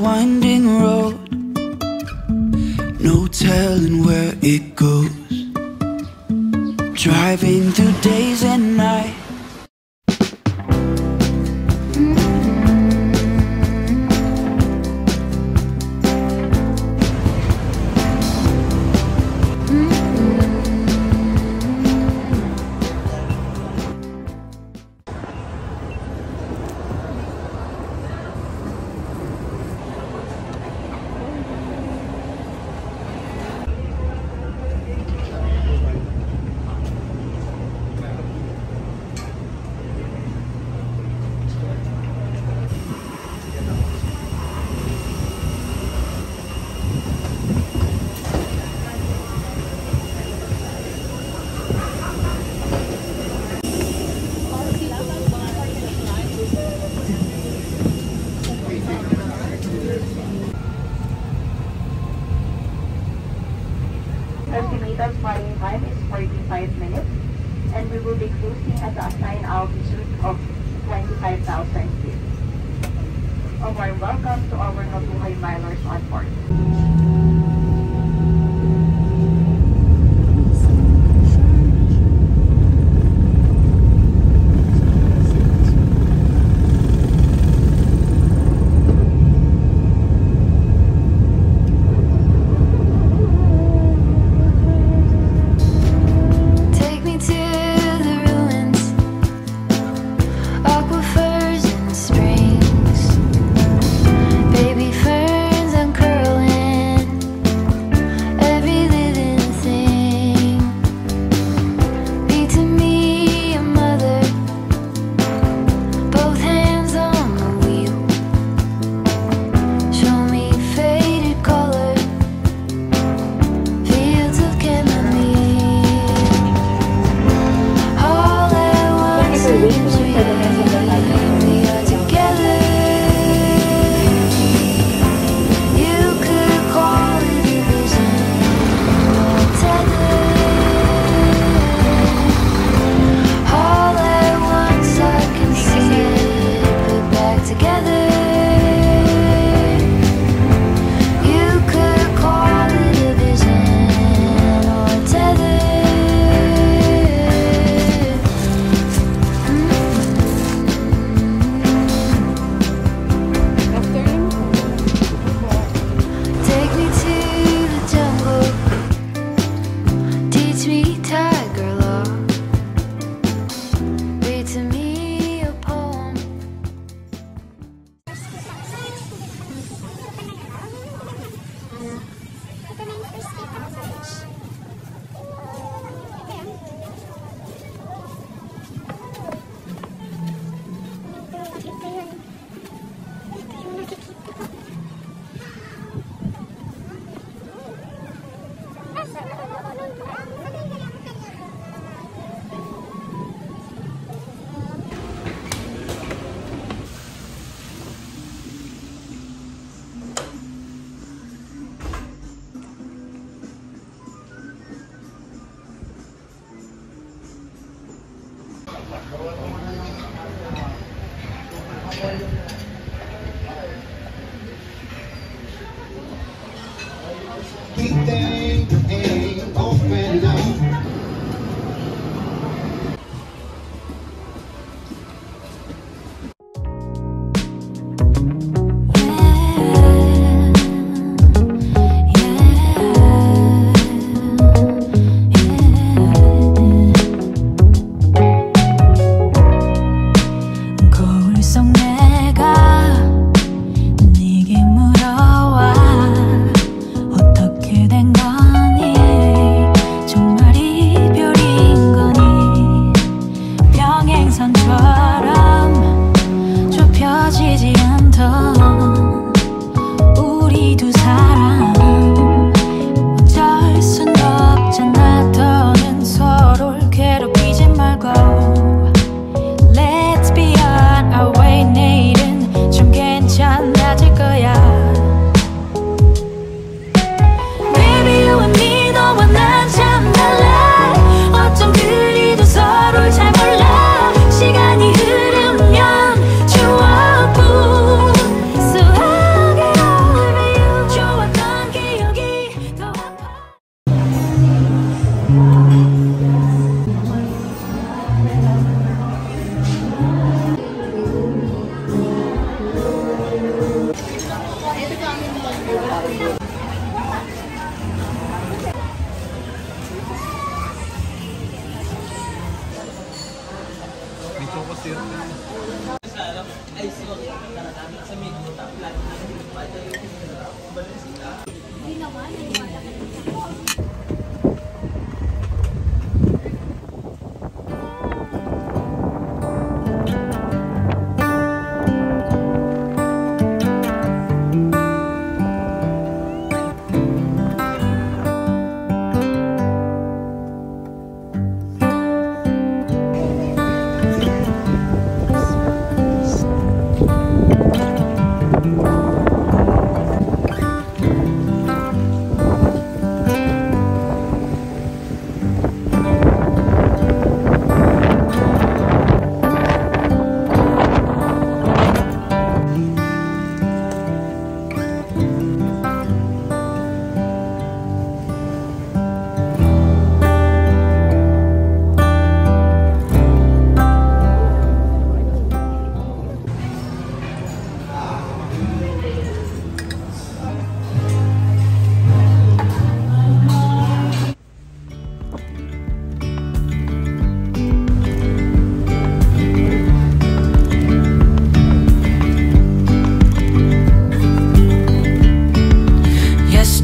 winding road, no telling where it goes. Driving through day. we had to assign altitude of 25,000 feet. A welcome to our Mabuhay Milers on board. Quité namin sa may kuta, plano namin yung bata yung. Hindi naman, naliwata ka sa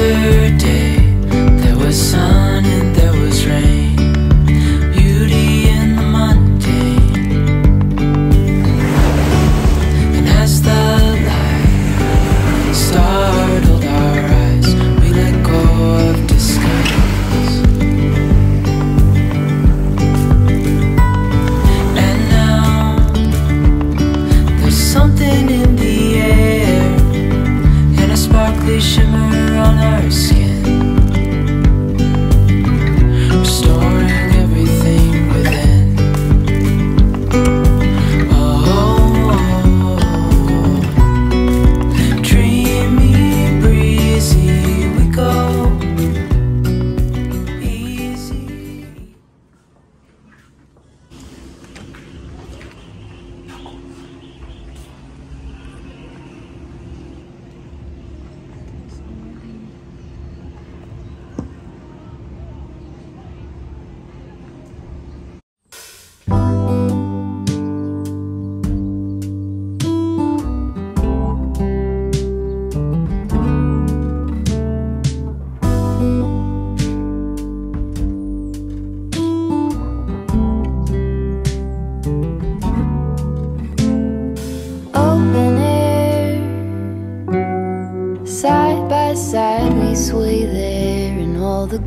There was sun and there was rain, beauty in the mundane. And as the light startled our eyes, we let go of disguise. And now there's something in the air and a sparkly shimmer on our skin,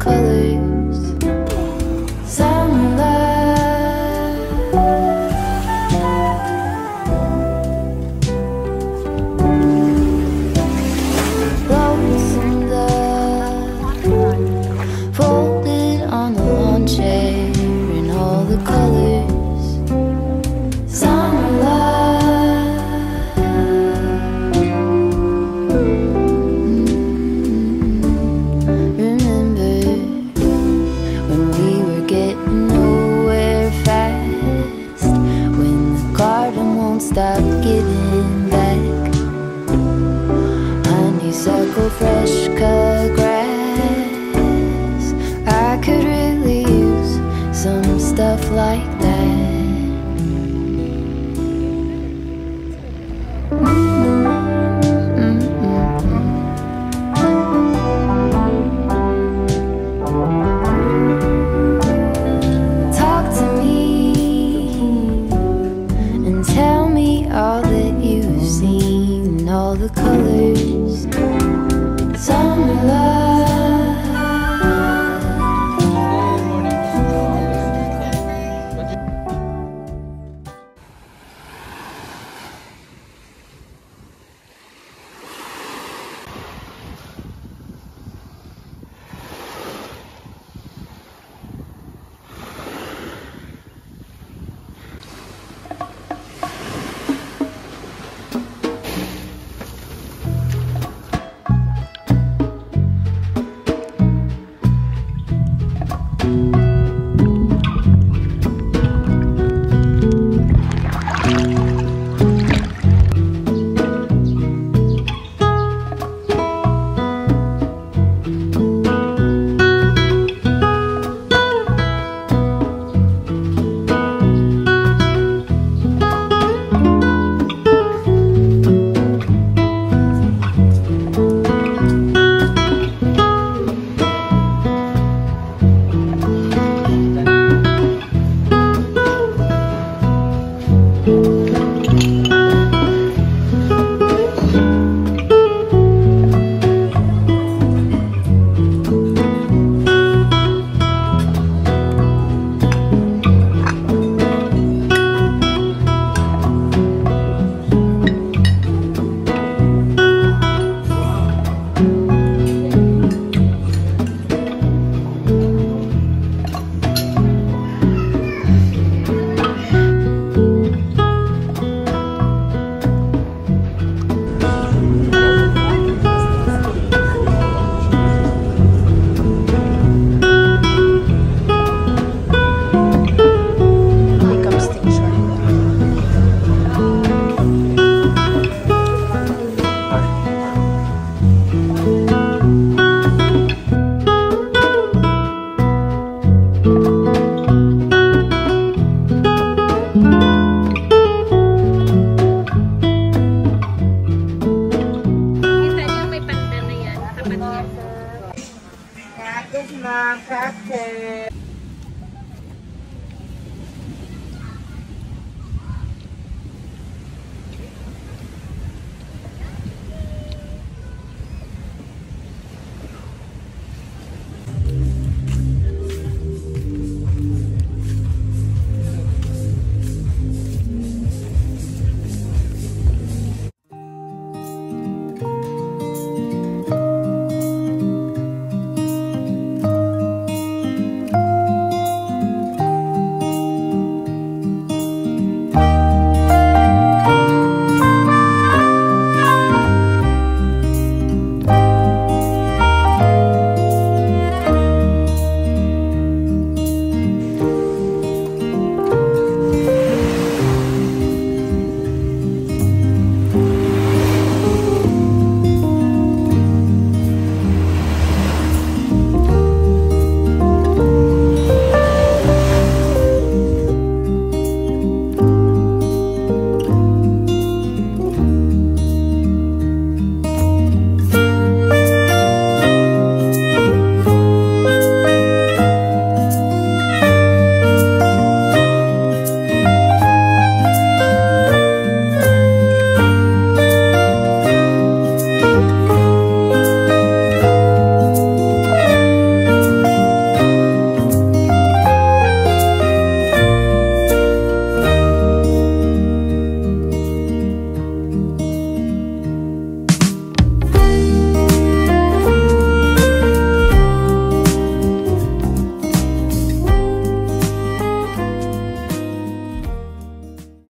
colors. stop giving